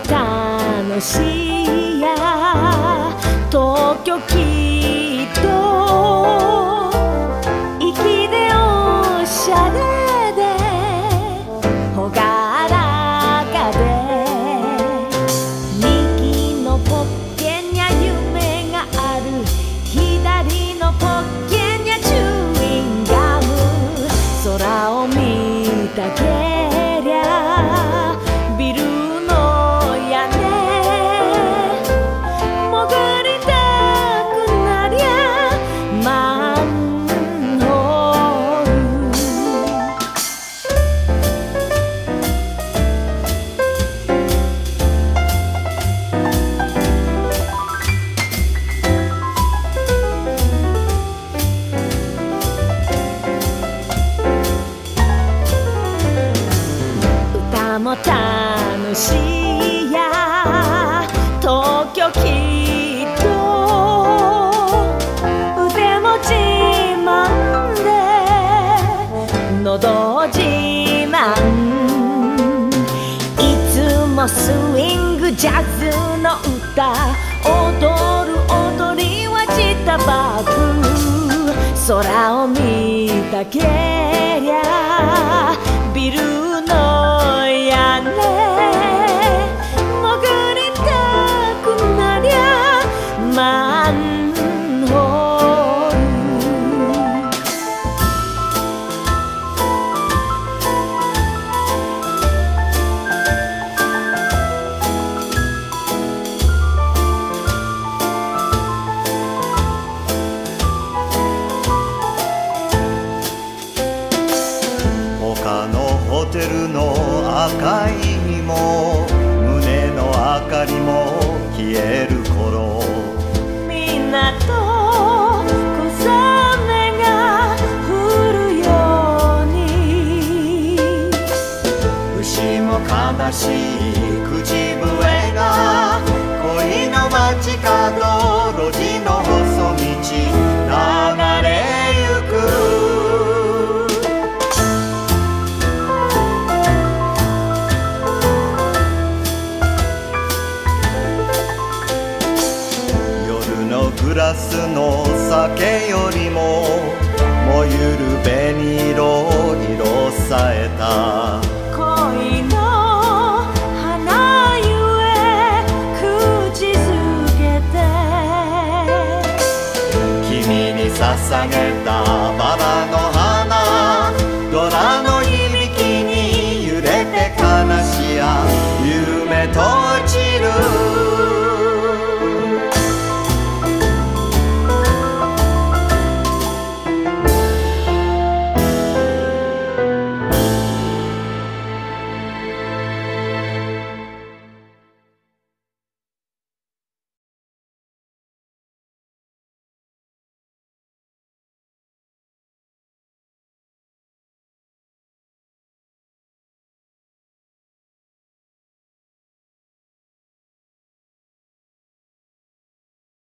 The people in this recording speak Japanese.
楽しい。も楽しいや。東京きっと腕も自慢でのど自慢いつもスイングジャズの歌。踊る踊りはジタバク空を見たけテルの赤いも胸の明かりも消える。悲しい口笛が恋の街角路地の細道流れゆく。夜のグラスの酒よりも燃ゆる紅色色さえた。捧げたバラの花。ドラの響きに揺れて悲しや。夢と散る